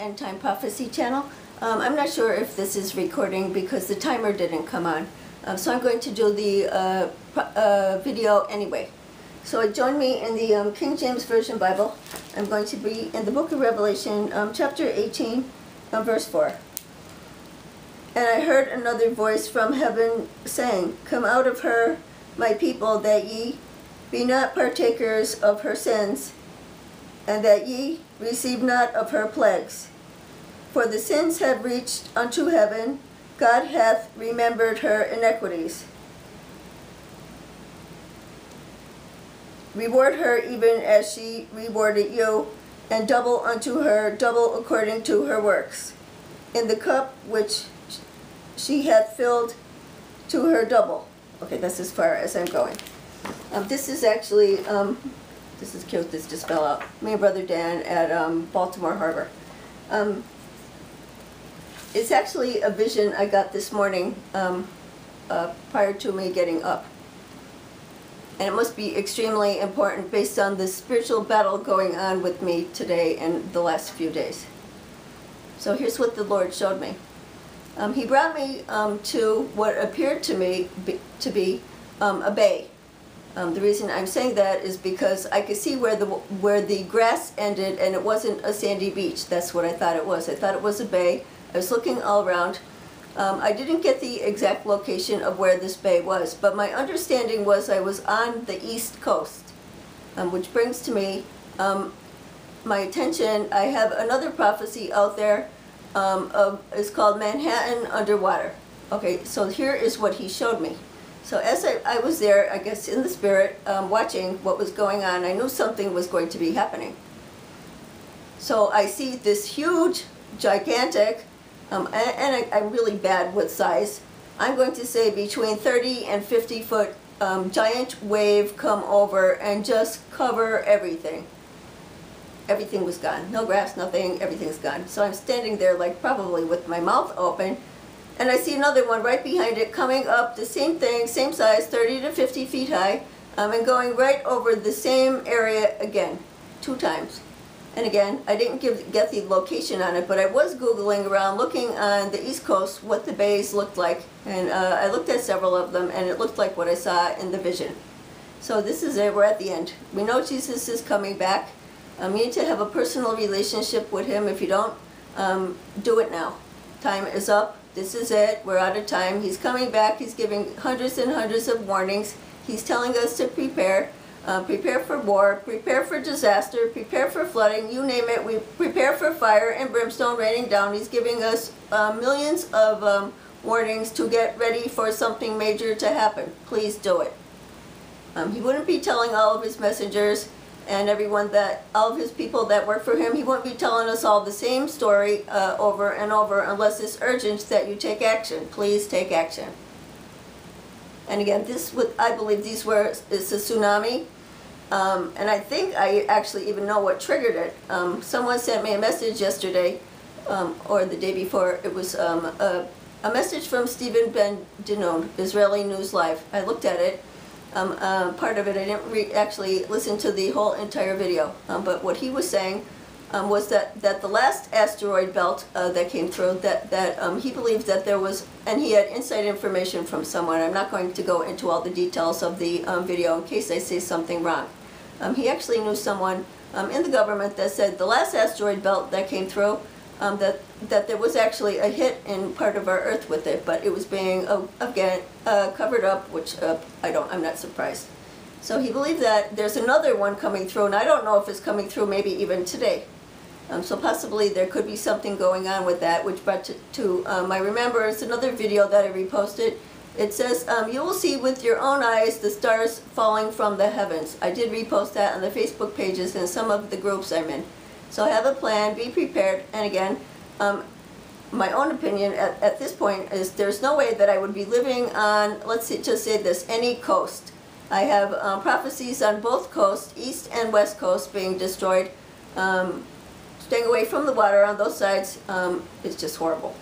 End Time Prophecy channel. Um, I'm not sure if this is recording because the timer didn't come on. Um, so I'm going to do the uh, uh, video anyway. So join me in the um, King James Version Bible. I'm going to be in the book of Revelation, um, chapter 18, uh, verse 4. And I heard another voice from heaven saying, Come out of her, my people, that ye be not partakers of her sins, and that ye receive not of her plagues. For the sins have reached unto heaven, God hath remembered her iniquities. Reward her even as she rewarded you, and double unto her, double according to her works. In the cup which she hath filled to her double. Okay, that's as far as I'm going. Um, this is actually, um, this is cute, this just fell out. Me and Brother Dan at um, Baltimore Harbor. Um, it's actually a vision I got this morning um, uh, prior to me getting up. And it must be extremely important based on the spiritual battle going on with me today and the last few days. So here's what the Lord showed me. Um, he brought me um, to what appeared to me be, to be um, a bay. Um, the reason I'm saying that is because I could see where the where the grass ended, and it wasn't a sandy beach. That's what I thought it was. I thought it was a bay. I was looking all around. Um, I didn't get the exact location of where this bay was, but my understanding was I was on the east coast, um, which brings to me um, my attention. I have another prophecy out there. Um, of, it's called Manhattan Underwater. Okay, so here is what he showed me. So as I, I was there, I guess in the spirit, um, watching what was going on, I knew something was going to be happening. So I see this huge, gigantic, um, and, and I, I'm really bad with size. I'm going to say between 30 and 50 foot um, giant wave come over and just cover everything. Everything was gone. No grass, nothing, everything's gone. So I'm standing there like probably with my mouth open and I see another one right behind it coming up the same thing, same size, 30 to 50 feet high, um, and going right over the same area again, two times. And again, I didn't give, get the location on it, but I was Googling around, looking on the East Coast what the bays looked like. And uh, I looked at several of them, and it looked like what I saw in the vision. So this is it, we're at the end. We know Jesus is coming back. Um, you need to have a personal relationship with him. If you don't, um, do it now. Time is up this is it, we're out of time. He's coming back, he's giving hundreds and hundreds of warnings. He's telling us to prepare, uh, prepare for war, prepare for disaster, prepare for flooding, you name it. We prepare for fire and brimstone raining down. He's giving us uh, millions of um, warnings to get ready for something major to happen. Please do it. Um, he wouldn't be telling all of his messengers and everyone that all of his people that work for him he won't be telling us all the same story uh, over and over unless it's urgent that you take action. Please take action. And again this would i believe these were is a tsunami um, and i think i actually even know what triggered it. Um, someone sent me a message yesterday um, or the day before. It was um, a, a message from Steven Ben Nun, israeli news live. I looked at it um, uh, part of it. I didn't actually listen to the whole entire video, um, but what he was saying um, was that, that the last asteroid belt uh, that came through, that, that um, he believed that there was, and he had inside information from someone. I'm not going to go into all the details of the um, video in case I say something wrong. Um, he actually knew someone in the government that said the last asteroid belt that came through um, that that there was actually a hit in part of our Earth with it, but it was being uh, again uh, covered up, which uh, I don't. I'm not surprised. So he believed that there's another one coming through, and I don't know if it's coming through maybe even today. Um, so possibly there could be something going on with that, which brought to, to um, remember it's another video that I reposted. It says, um, you will see with your own eyes the stars falling from the heavens. I did repost that on the Facebook pages and some of the groups I'm in. So have a plan, be prepared, and again, um, my own opinion at, at this point is there's no way that I would be living on, let's see, just say this, any coast. I have um, prophecies on both coasts, east and west coast being destroyed. Um, staying away from the water on those sides um, is just horrible.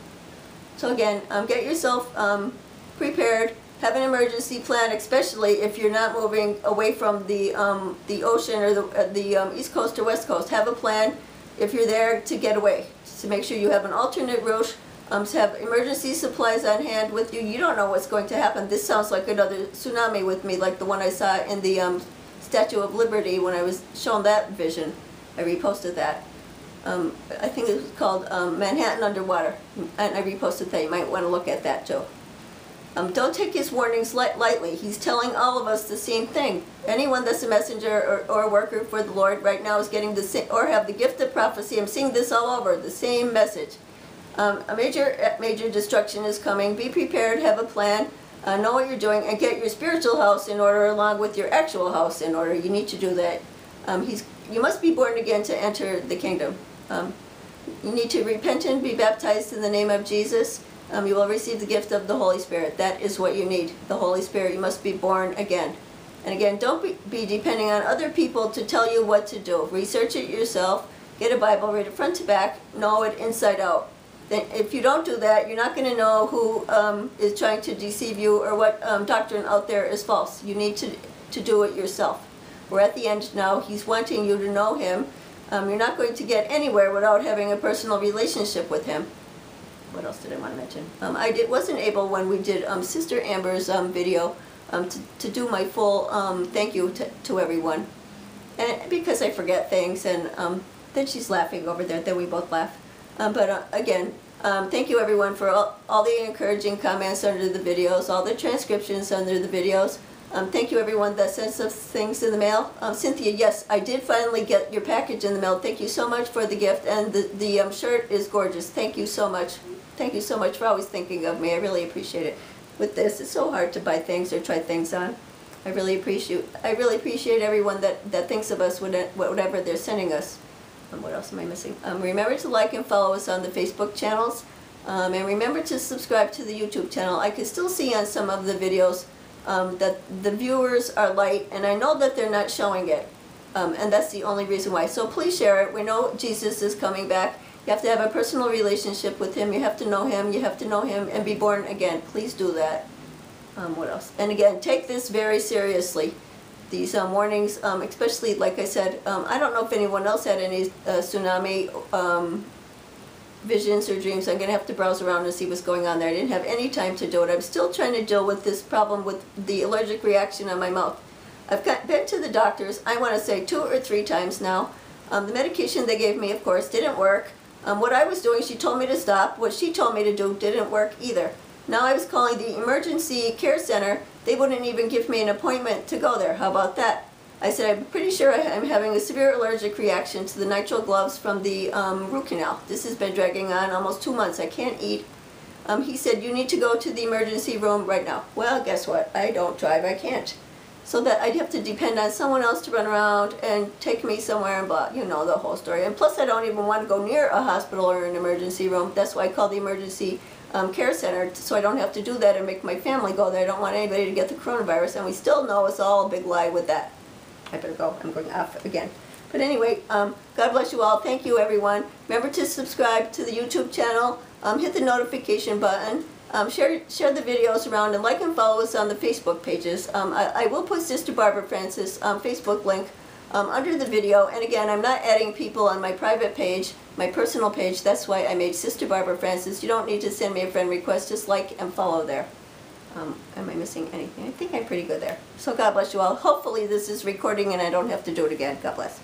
So again, um, get yourself um, prepared, have an emergency plan, especially if you're not moving away from the um, the ocean or the, uh, the um, east coast or west coast. Have a plan. if you're there to get away, to make sure you have an alternate route, um, to have emergency supplies on hand with you. You don't know what's going to happen. This sounds like another tsunami with me, like the one I saw in the um, Statue of Liberty when I was shown that vision. I reposted that. Um, I think it was called um, Manhattan Underwater, and I reposted that. You might want to look at that, Joe. Um, don't take his warnings light, lightly. He's telling all of us the same thing. Anyone that's a messenger or, or a worker for the Lord right now is getting the same, or have the gift of prophecy. I'm seeing this all over, the same message. Um, a major, major destruction is coming. Be prepared, have a plan, uh, know what you're doing, and get your spiritual house in order along with your actual house in order. You need to do that. Um, he's, you must be born again to enter the kingdom. Um, you need to repent and be baptized in the name of Jesus. Um, you will receive the gift of the Holy Spirit. That is what you need, the Holy Spirit. You must be born again. And again, don't be, be depending on other people to tell you what to do. Research it yourself. Get a Bible, read it front to back, know it inside out. Then if you don't do that, you're not going to know who um, is trying to deceive you or what um, doctrine out there is false. You need to, to do it yourself. We're at the end now. He's wanting you to know him. Um, you're not going to get anywhere without having a personal relationship with him. What else did I want to mention? Um, I did, wasn't able when we did um, Sister Amber's um, video um, to, to do my full um, thank you to, to everyone. And because I forget things and um, then she's laughing over there, then we both laugh. Um, but uh, again, um, thank you everyone for all, all the encouraging comments under the videos, all the transcriptions under the videos. Um, thank you everyone that sends us things in the mail. Um, Cynthia, yes, I did finally get your package in the mail. Thank you so much for the gift, and the, the um, shirt is gorgeous. Thank you so much. Thank you so much for always thinking of me. I really appreciate it. With this, it's so hard to buy things or try things on. I really appreciate I really appreciate everyone that, that thinks of us whatever they're sending us. Um, what else am I missing? Um, remember to like and follow us on the Facebook channels. Um, and remember to subscribe to the YouTube channel. I can still see on some of the videos um, that the viewers are light, and I know that they're not showing it. Um, and that's the only reason why. So please share it. We know Jesus is coming back. You have to have a personal relationship with him. You have to know him. You have to know him and be born again. Please do that. Um, what else? And again, take this very seriously. These um, warnings, um, especially, like I said, um, I don't know if anyone else had any uh, tsunami um, visions or dreams. I'm going to have to browse around and see what's going on there. I didn't have any time to do it. I'm still trying to deal with this problem with the allergic reaction on my mouth. I've got, been to the doctors, I want to say two or three times now. Um, the medication they gave me, of course, didn't work. Um, what I was doing, she told me to stop. What she told me to do didn't work either. Now I was calling the emergency care center. They wouldn't even give me an appointment to go there. How about that? I said, I'm pretty sure I'm having a severe allergic reaction to the nitrile gloves from the um, root canal. This has been dragging on almost two months. I can't eat. Um, he said, you need to go to the emergency room right now. Well, guess what? I don't drive. I can't. So that I'd have to depend on someone else to run around and take me somewhere and blah, you know, the whole story. And plus, I don't even want to go near a hospital or an emergency room. That's why I call the emergency um, care center, so I don't have to do that and make my family go there. I don't want anybody to get the coronavirus. And we still know it's all a big lie with that. I better go. I'm going off again. But anyway, um, God bless you all. Thank you, everyone. Remember to subscribe to the YouTube channel. Um, hit the notification button. Um, share, share the videos around and like and follow us on the Facebook pages. Um, I, I, will put Sister Barbara Francis um, Facebook link um, under the video. And again, I'm not adding people on my private page, my personal page. That's why I made Sister Barbara Francis. You don't need to send me a friend request. Just like and follow there. Um, am I missing anything? I think I'm pretty good there. So God bless you all. Hopefully this is recording and I don't have to do it again. God bless.